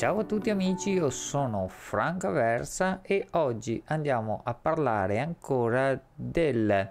Ciao a tutti amici, io sono Franca Versa e oggi andiamo a parlare ancora del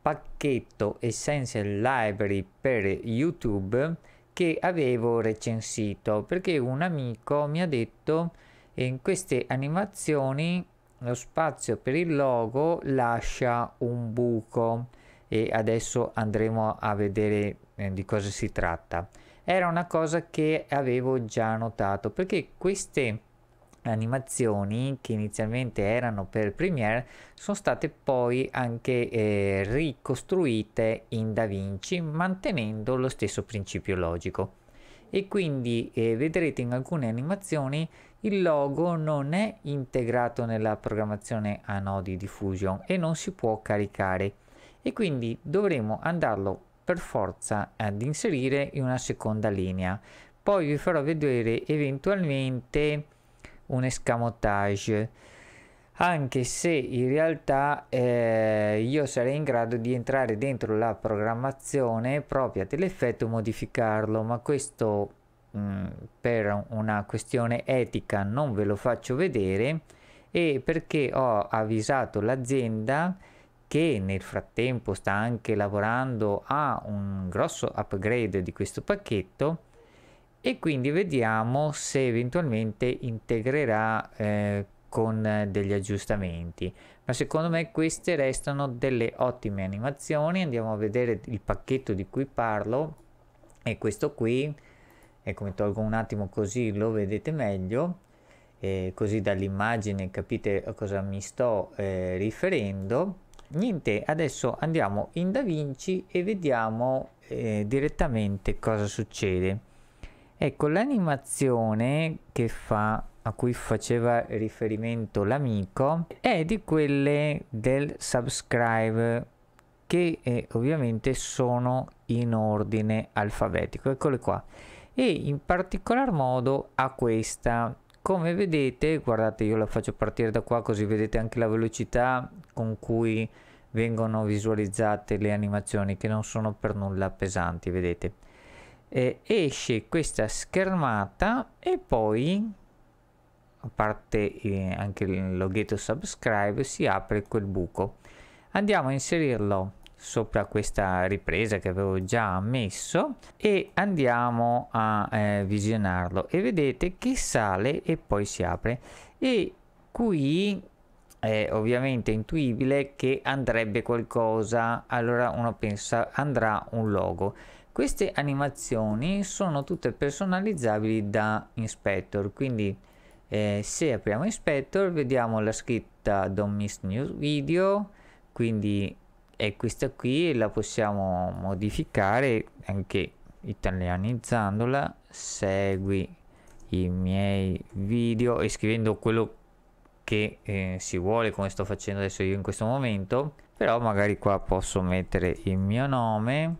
pacchetto Essential Library per YouTube che avevo recensito perché un amico mi ha detto in queste animazioni lo spazio per il logo lascia un buco e adesso andremo a vedere eh, di cosa si tratta era una cosa che avevo già notato perché queste animazioni che inizialmente erano per Premiere sono state poi anche eh, ricostruite in DaVinci mantenendo lo stesso principio logico. E quindi eh, vedrete in alcune animazioni il logo non è integrato nella programmazione a nodi di Fusion e non si può caricare. E quindi dovremo andarlo per forza ad inserire in una seconda linea. Poi vi farò vedere eventualmente un escamotage anche se in realtà eh, io sarei in grado di entrare dentro la programmazione propria dell'effetto e modificarlo ma questo mh, mm, per una questione etica non ve lo faccio vedere e perché ho avvisato l'azienda che nel frattempo sta anche lavorando a un grosso upgrade di questo pacchetto e quindi vediamo se eventualmente integrerà eh, con degli aggiustamenti. Ma secondo me queste restano delle ottime animazioni. Andiamo a vedere il pacchetto di cui parlo. E questo qui ecco mi tolgo un attimo così lo vedete meglio eh, così dall'immagine capite a cosa mi sto eh, riferendo niente adesso andiamo in DaVinci e vediamo eh, direttamente cosa succede. Ecco l'animazione che fa a cui faceva riferimento l'amico è di quelle del subscribe che eh, ovviamente sono in ordine alfabetico. Eccole qua. E in particolar modo a questa come vedete guardate io la faccio partire da qua così vedete anche la velocità con cui vengono visualizzate le animazioni che non sono per nulla pesanti vedete. E esce questa schermata e poi a parte eh, anche il loghetto subscribe si apre quel buco. Andiamo a inserirlo sopra questa ripresa che avevo già messo e andiamo a eh, visionarlo. E vedete che sale e poi si apre. E qui è ovviamente intuibile che andrebbe qualcosa. Allora uno pensa andrà un logo. Queste animazioni sono tutte personalizzabili da inspector quindi eh, se apriamo inspector vediamo la scritta don't miss new video quindi è questa qui la possiamo modificare anche italianizzandola. Segui i miei video e scrivendo quello che eh, si vuole come sto facendo adesso io in questo momento. Però magari qua posso mettere il mio nome.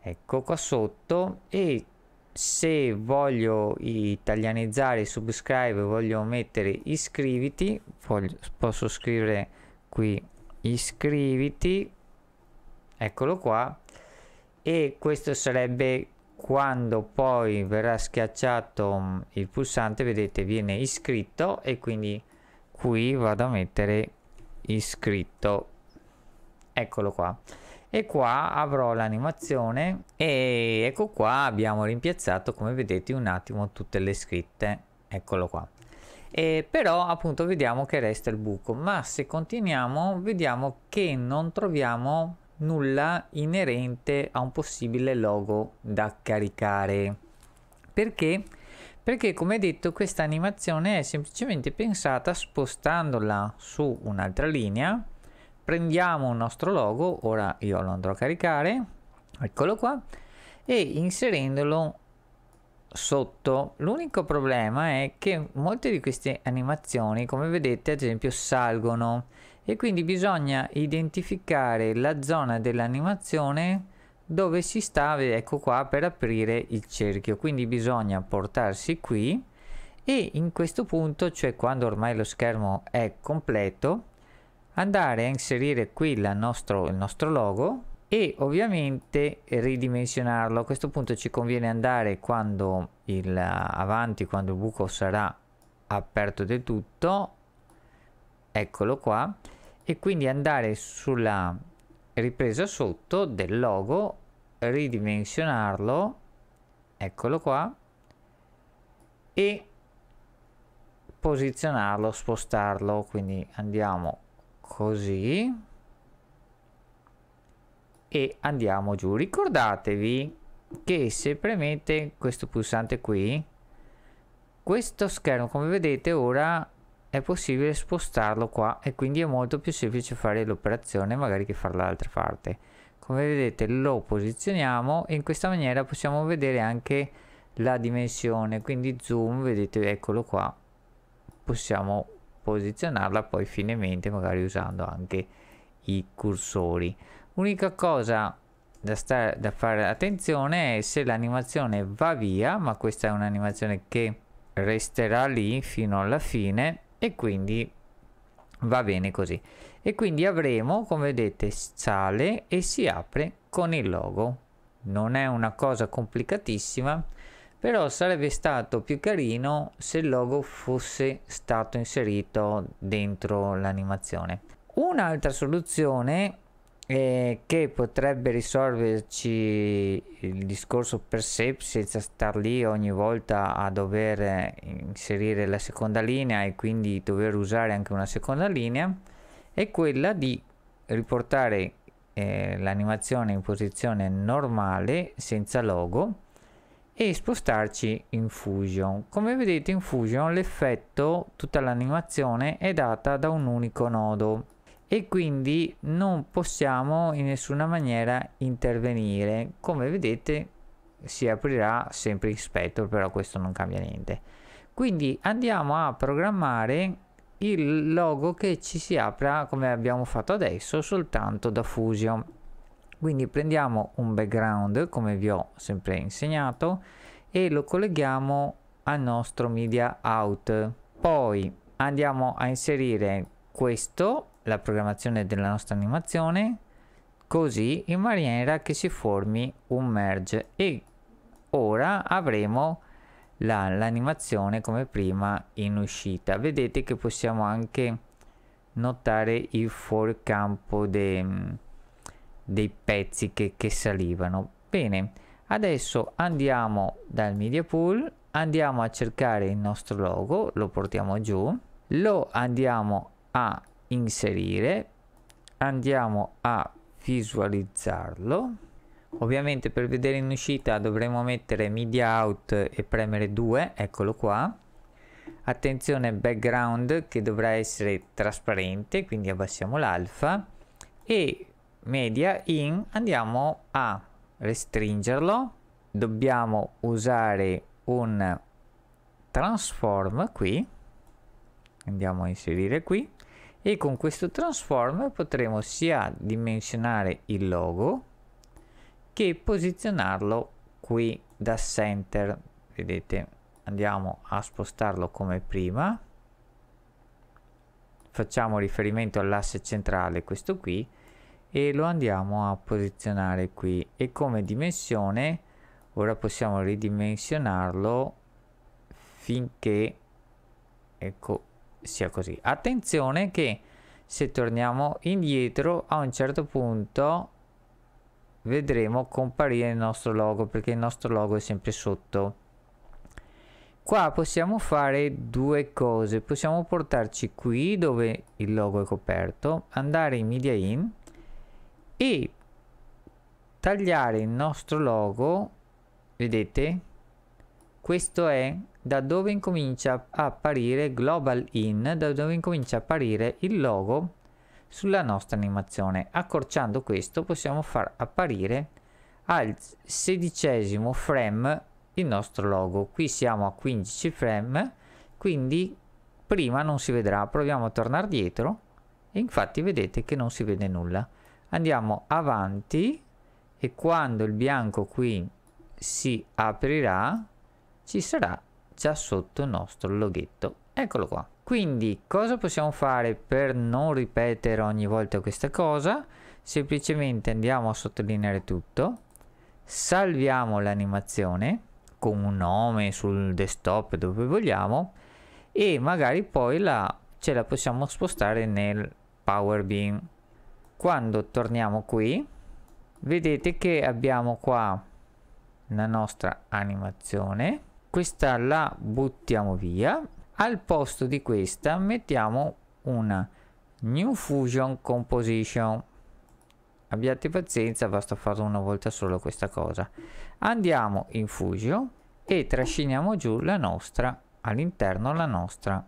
Ecco qua sotto. E se voglio italianizzare subscribe voglio mettere iscriviti voglio, posso scrivere qui iscriviti. Eccolo qua. E questo sarebbe quando poi verrà schiacciato mm, il pulsante vedete viene iscritto e quindi qui vado a mettere iscritto. Eccolo qua. E qua avrò l'animazione e ecco qua abbiamo rimpiazzato come vedete un attimo tutte le scritte. Eccolo qua eh, però appunto vediamo che resta il buco. Ma se continuiamo vediamo che non troviamo nulla inerente a un possibile logo da caricare. Perché? Perché come detto questa animazione è semplicemente pensata spostandola su un'altra linea. Prendiamo un nostro logo ora io lo andrò a caricare eccolo qua e inserendolo sotto. L'unico problema è che molte di queste animazioni come vedete ad esempio salgono. E quindi bisogna identificare la zona dell'animazione dove si sta ecco qua per aprire il cerchio. Quindi bisogna portarsi qui. E in questo punto cioè quando ormai lo schermo è completo andare a inserire qui nostro, il nostro logo e ovviamente ridimensionarlo. A questo punto ci conviene andare quando il avanti quando il buco sarà aperto del tutto. Eccolo qua. E quindi andare sulla ripresa sotto del logo ridimensionarlo. Eccolo qua. E posizionarlo spostarlo. Quindi andiamo così e andiamo giù. Ricordatevi che se premete questo pulsante qui questo schermo come vedete ora è possibile spostarlo qua e quindi è molto più semplice fare l'operazione magari che farla dall'altra parte. Come vedete lo posizioniamo e in questa maniera possiamo vedere anche la dimensione. Quindi zoom vedete eccolo qua. Possiamo posizionarla poi finemente magari usando anche i cursori Unica cosa da, stare, da fare attenzione è se l'animazione va via, ma questa è un'animazione che resterà lì fino alla fine e quindi va bene così. E quindi avremo, come vedete, sale e si apre con il logo. Non è una cosa complicatissima, però sarebbe stato più carino se il logo fosse stato inserito dentro l'animazione. Un'altra soluzione eh, che potrebbe risolverci il discorso per sé senza star lì ogni volta a dover inserire la seconda linea e quindi dover usare anche una seconda linea è quella di riportare eh, l'animazione in posizione normale senza logo e spostarci in Fusion. Come vedete in Fusion l'effetto, tutta l'animazione è data da un unico nodo e quindi non possiamo in nessuna maniera intervenire. Come vedete si aprirà sempre Inspector però questo non cambia niente. Quindi andiamo a programmare il logo che ci si apra come abbiamo fatto adesso soltanto da Fusion quindi prendiamo un background come vi ho sempre insegnato e lo colleghiamo al nostro media out. Poi andiamo a inserire questo la programmazione della nostra animazione così in maniera che si formi un merge. E ora avremo l'animazione come prima in uscita. Vedete che possiamo anche notare il fuoricampo de, dei pezzi che, che salivano. Bene adesso andiamo dal media pool andiamo a cercare il nostro logo lo portiamo giù lo andiamo a inserire. Andiamo a visualizzarlo. Ovviamente per vedere in uscita dovremo mettere media out e premere 2 eccolo qua. Attenzione background che dovrà essere trasparente quindi abbassiamo l'alfa. E media in andiamo a restringerlo. Dobbiamo usare un transform qui. Andiamo a inserire qui e con questo transform potremo sia dimensionare il logo che posizionarlo qui da center. Vedete andiamo a spostarlo come prima. Facciamo riferimento all'asse centrale questo qui e lo andiamo a posizionare qui. E come dimensione ora possiamo ridimensionarlo finché ecco sia così. Attenzione che se torniamo indietro a un certo punto vedremo comparire il nostro logo perché il nostro logo è sempre sotto. Qua possiamo fare due cose, possiamo portarci qui dove il logo è coperto, andare in media in e tagliare il nostro logo, vedete? Questo è da dove incomincia a apparire global in, da dove incomincia a apparire il logo sulla nostra animazione. Accorciando questo possiamo far apparire al sedicesimo frame il nostro logo. Qui siamo a 15 frame, quindi prima non si vedrà. Proviamo a tornare dietro e infatti vedete che non si vede nulla. Andiamo avanti e quando il bianco qui si aprirà ci sarà già sotto il nostro loghetto. Eccolo qua. Quindi cosa possiamo fare per non ripetere ogni volta questa cosa? Semplicemente andiamo a sottolineare tutto. Salviamo l'animazione con un nome sul desktop dove vogliamo e magari poi la, ce la possiamo spostare nel Power Beam. Quando torniamo qui vedete che abbiamo qua la nostra animazione questa la buttiamo via. Al posto di questa mettiamo una new fusion composition. Abbiate pazienza basta fare una volta solo questa cosa. Andiamo in fusion e trasciniamo giù la nostra all'interno la nostra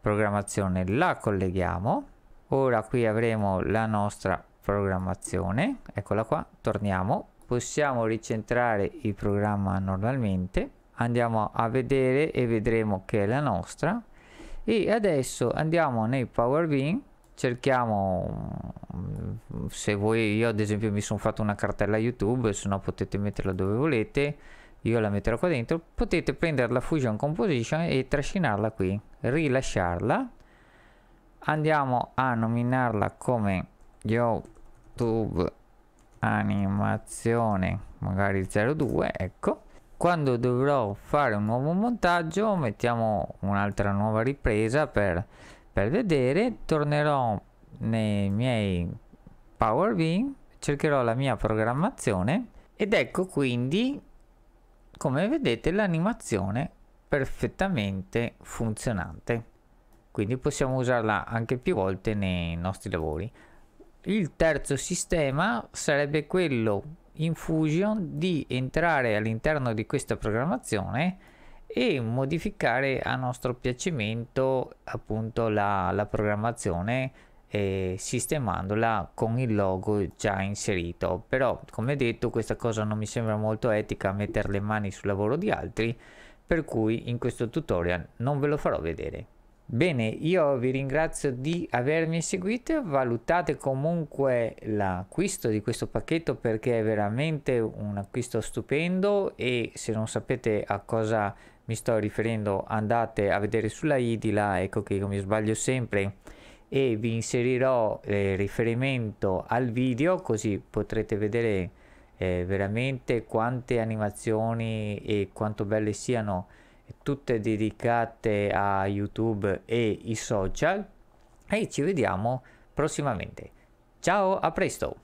programmazione. La colleghiamo. Ora qui avremo la nostra programmazione. Eccola qua torniamo. Possiamo ricentrare il programma normalmente andiamo a vedere e vedremo che è la nostra. E adesso andiamo nei power bin cerchiamo se voi io ad esempio mi sono fatto una cartella youtube se no potete metterla dove volete. Io la metterò qua dentro. Potete prendere la fusion composition e trascinarla qui. Rilasciarla. Andiamo a nominarla come youtube animazione magari 02 ecco quando dovrò fare un nuovo montaggio mettiamo un'altra nuova ripresa per, per vedere. Tornerò nei miei power bin cercherò la mia programmazione ed ecco quindi come vedete l'animazione perfettamente funzionante. Quindi possiamo usarla anche più volte nei nostri lavori. Il terzo sistema sarebbe quello in Fusion di entrare all'interno di questa programmazione e modificare a nostro piacimento appunto la, la programmazione eh, sistemandola con il logo già inserito. Però come detto questa cosa non mi sembra molto etica mettere le mani sul lavoro di altri per cui in questo tutorial non ve lo farò vedere Bene, io vi ringrazio di avermi seguito, valutate comunque l'acquisto di questo pacchetto perché è veramente un acquisto stupendo e se non sapete a cosa mi sto riferendo andate a vedere sulla Idila, ecco che io mi sbaglio sempre e vi inserirò eh, riferimento al video così potrete vedere eh, veramente quante animazioni e quanto belle siano tutte dedicate a YouTube e i social e ci vediamo prossimamente. Ciao, a presto!